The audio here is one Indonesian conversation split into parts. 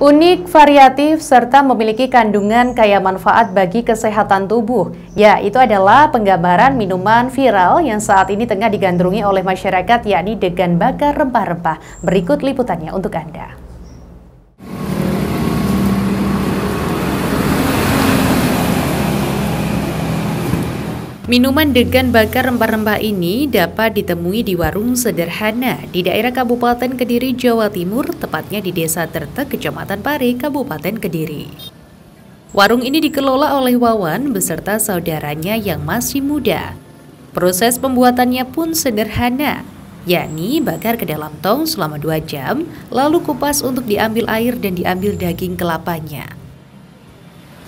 Unik, variatif, serta memiliki kandungan kaya manfaat bagi kesehatan tubuh. Ya, itu adalah penggambaran minuman viral yang saat ini tengah digandrungi oleh masyarakat yakni degan bakar rempah-rempah. Berikut liputannya untuk Anda. Minuman degan bakar rempah-rempah ini dapat ditemui di warung sederhana di daerah Kabupaten Kediri, Jawa Timur, tepatnya di Desa Tertek, Kecamatan Pare, Kabupaten Kediri. Warung ini dikelola oleh Wawan beserta saudaranya yang masih muda. Proses pembuatannya pun sederhana, yakni bakar ke dalam tong selama dua jam, lalu kupas untuk diambil air dan diambil daging kelapanya.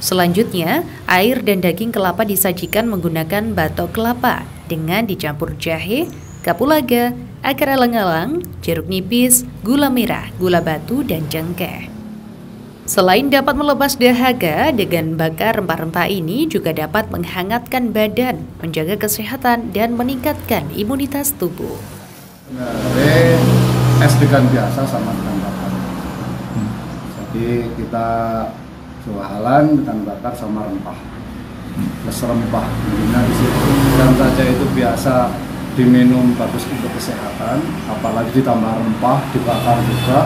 Selanjutnya, air dan daging kelapa disajikan menggunakan batok kelapa dengan dicampur jahe, kapulaga, akar alang-alang, jeruk nipis, gula merah, gula batu, dan cengkeh. Selain dapat melepas dahaga, dengan bakar rempah-rempah ini juga dapat menghangatkan badan, menjaga kesehatan, dan meningkatkan imunitas tubuh. Nah, es degan biasa sama dengan bakar. Jadi kita jualan dengan bakar sama rempah. Plus rempah nah di situ. Dan saja itu biasa diminum bagus untuk kesehatan apalagi ditambah rempah dibakar juga.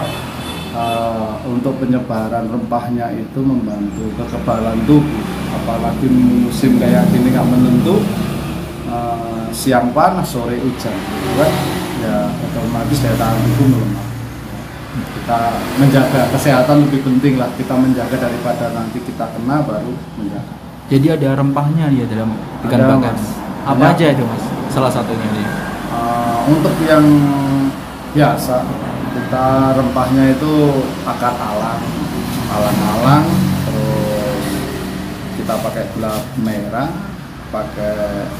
Uh, untuk penyebaran rempahnya itu membantu kekebalan tubuh apalagi musim kayak gini nggak menentu. Uh, siang panas sore hujan gitu kan. Ya otomatis daya tahan tubuh melemah kita menjaga kesehatan lebih penting lah. Kita menjaga daripada nanti kita kena baru menjaga. Jadi ada rempahnya ya dalam ikan ada, bakar. Mas. apa ya. aja itu mas? Salah satunya nih uh, untuk yang biasa kita rempahnya itu akar alang. Alang-alang terus kita pakai gula merah pakai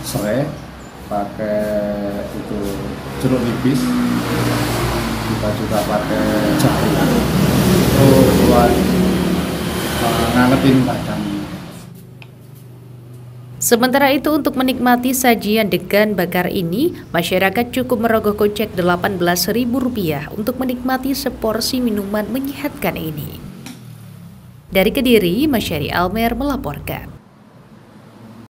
serai pakai itu jeruk nipis kita juga pakai jahe itu buat uh, ngangetin badan Sementara itu untuk menikmati sajian degan bakar ini, masyarakat cukup merogoh kocek Rp18.000 untuk menikmati seporsi minuman menyehatkan ini. Dari Kediri, Masyari Almer melaporkan.